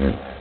Mm-hmm.